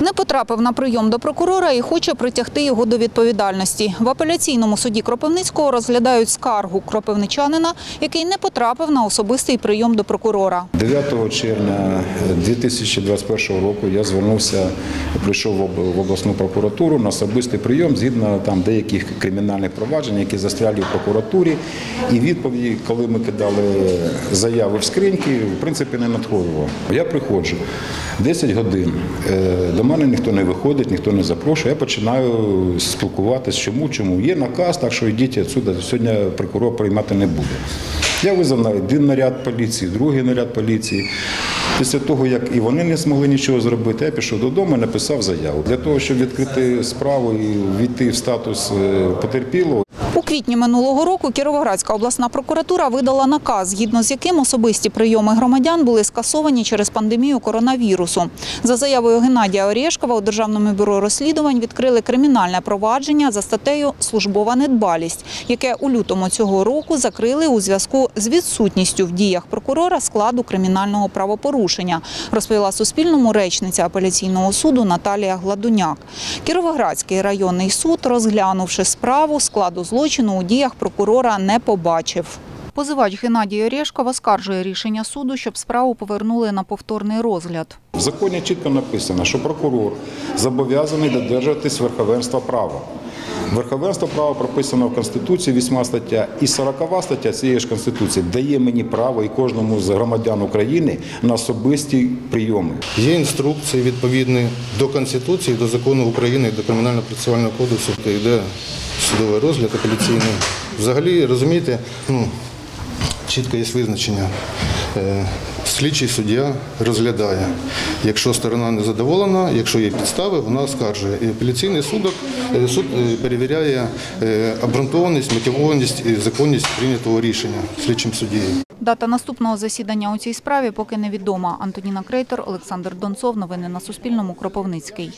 Не потрапив на прийом до прокурора і хоче притягти його до відповідальності. В апеляційному суді Кропивницького розглядають скаргу кропивничанина, який не потрапив на особистий прийом до прокурора. 9 червня 2021 року я звернувся, прийшов в обласну прокуратуру на особистий прийом згідно там деяких кримінальних проваджень, які застряли в прокуратурі. І відповіді, коли ми кидали заяви в скриньки, в принципі не надходило. Я приходжу 10 годин. е, До мене ніхто не виходить, ніхто не запрошує. Я починаю спілкуватися, чому, чому. Є наказ, так що йдіть відсюди. Сьогодні прокурор приймати не буде. Я визвав один наряд поліції, другий наряд поліції. Після того, як і вони не змогли нічого зробити, я пішов додому і написав заяву. Для того, щоб відкрити справу і війти в статус е, потерпілого, квітні минулого року Кіровоградська обласна прокуратура видала наказ, згідно з яким особисті прийоми громадян були скасовані через пандемію коронавірусу. За заявою Геннадія Орєшкова у Державному бюро розслідувань відкрили кримінальне провадження за статтею Службова недбалість, яке у лютому цього року закрили у зв'язку з відсутністю в діях прокурора складу кримінального правопорушення, розповіла Суспільному речниця апеляційного суду Наталія Гладуняк. Кіровоградський районний суд, розглянувши справу, складу злочину у діях прокурора не побачив. Позивач Геннадій Орешков оскаржує рішення суду, щоб справу повернули на повторний розгляд. в законі чітко написано, що прокурор зобов'язаний додержуватись верховенства права. Верховенство права прописано в Конституції, 8 стаття, і 40 стаття цієї ж Конституції дає мені право і кожному з громадян України на особисті прийоми. Є інструкції відповідні до Конституції, до закону України, до Кримінального процесуального кодексу, де йде судовий розгляд апеляційний. Взагалі, розумієте, ну, чітко є визначення. Слідчий суддя розглядає. Якщо сторона не задоволена, якщо є підстави, вона оскаржує. І апеляційний судок, е, суд е, перевіряє е, обґрунтованість, мотивованість і законність прийнятого рішення слідчим суддєю. Дата наступного засідання у цій справі поки невідома. Антоніна Крейтор, Олександр Донцов. Новини на Суспільному. Кропивницький.